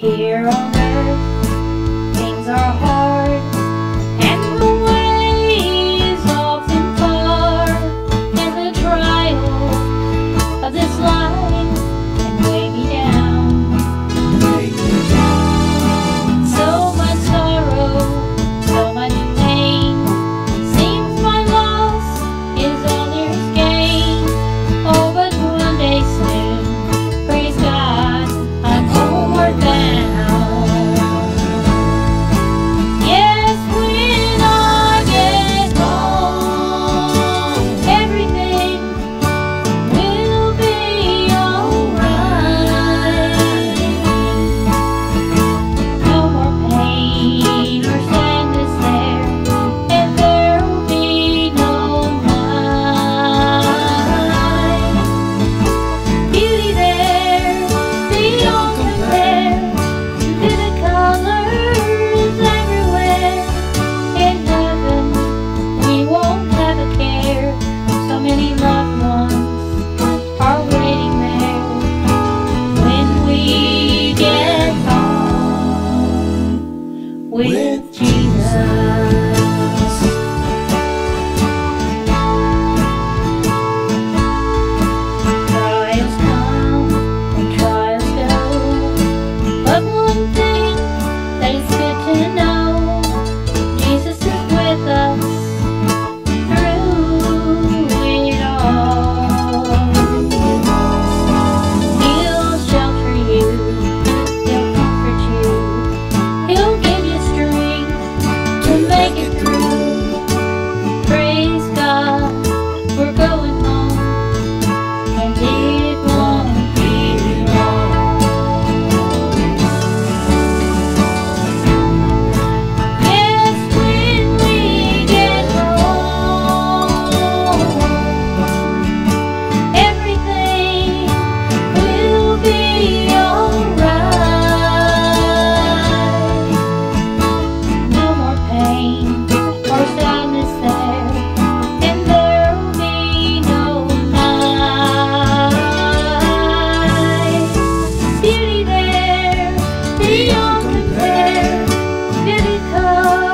Here on earth, things are hard, vivid